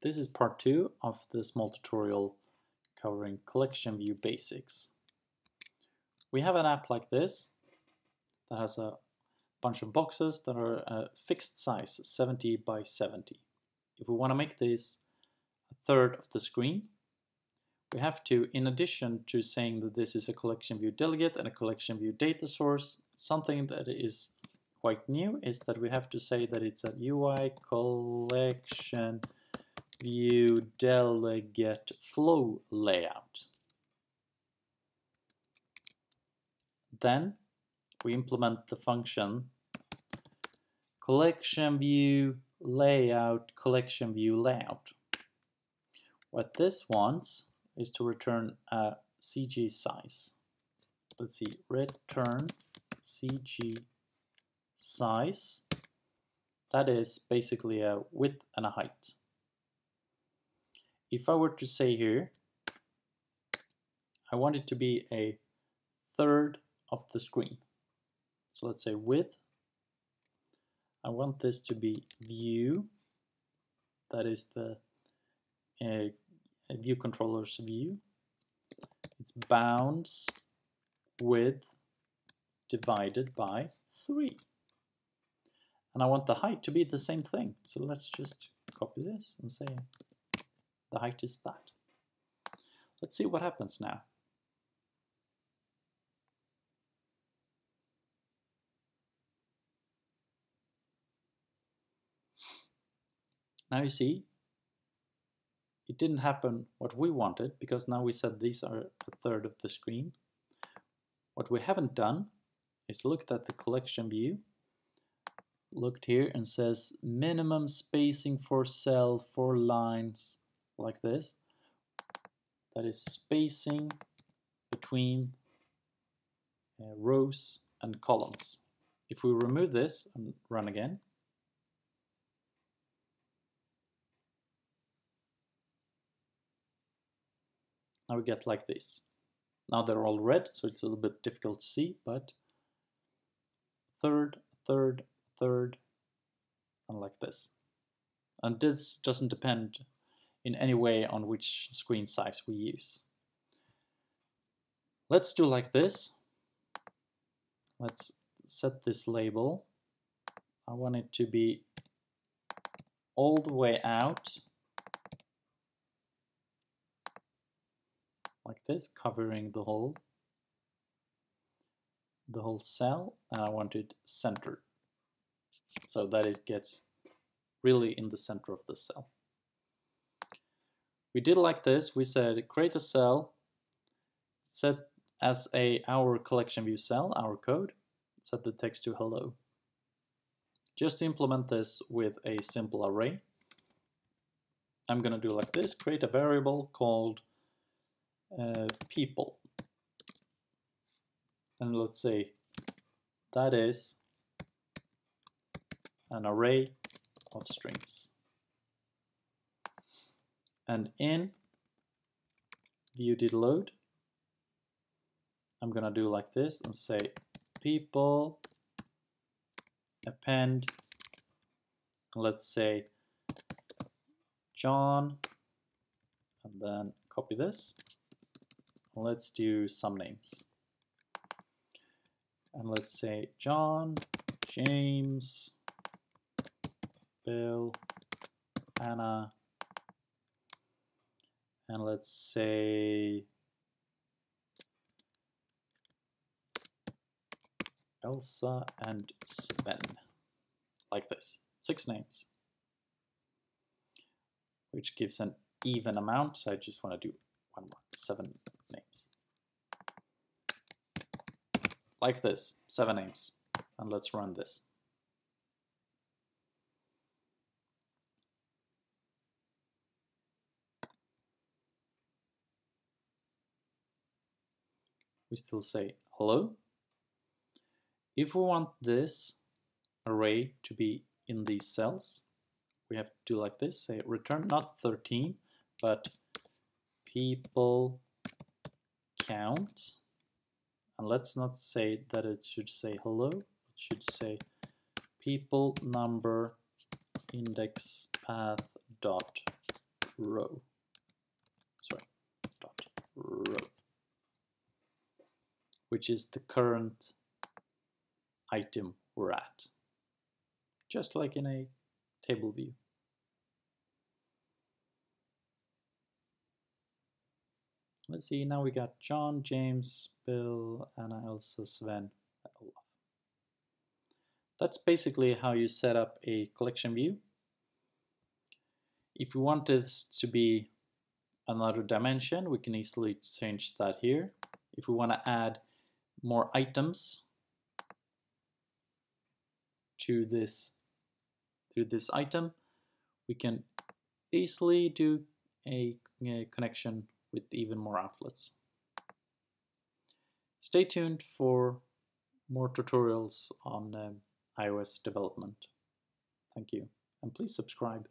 This is part two of the small tutorial covering collection view basics. We have an app like this that has a bunch of boxes that are a fixed size, 70 by 70. If we want to make this a third of the screen, we have to, in addition to saying that this is a collection view delegate and a collection view data source, something that is quite new is that we have to say that it's a UI collection view delegate flow layout. Then we implement the function collection view layout collection view layout. What this wants is to return a CG size. Let's see, return CG size. That is basically a width and a height. If I were to say here, I want it to be a third of the screen. So let's say width. I want this to be view. That is the uh, view controller's view. It's bounds width divided by 3. And I want the height to be the same thing. So let's just copy this and say the height is that. Let's see what happens now. Now you see, it didn't happen what we wanted because now we said these are a third of the screen. What we haven't done is looked at the collection view, looked here and says minimum spacing for cell for lines like this. That is spacing between uh, rows and columns. If we remove this and run again, now we get like this. Now they're all red, so it's a little bit difficult to see, but third, third, third, and like this. And this doesn't depend in any way on which screen size we use. Let's do like this. Let's set this label. I want it to be all the way out like this, covering the whole the whole cell, and I want it centered so that it gets really in the center of the cell. We did like this. We said create a cell, set as a our collection view cell, our code, set the text to hello. Just to implement this with a simple array, I'm going to do like this, create a variable called uh, people. And let's say that is an array of strings and in. View did load. I'm gonna do like this and say people append. Let's say John and then copy this. Let's do some names. And let's say John James Bill Anna and let's say Elsa and Sven, like this, six names, which gives an even amount, so I just want to do one more, seven names. Like this, seven names, and let's run this. We still say hello. If we want this array to be in these cells, we have to do like this, say return not 13, but people count. And let's not say that it should say hello, it should say people number index path dot row. Sorry, dot row, which is the current item we're at, just like in a table view. Let's see, now we got John, James, Bill, Anna, Elsa, Sven, Olaf. That's basically how you set up a collection view. If we want this to be another dimension, we can easily change that here. If we want to add more items to this through this item, we can easily do a, a connection with even more outlets. Stay tuned for more tutorials on um, iOS development. Thank you, and please subscribe.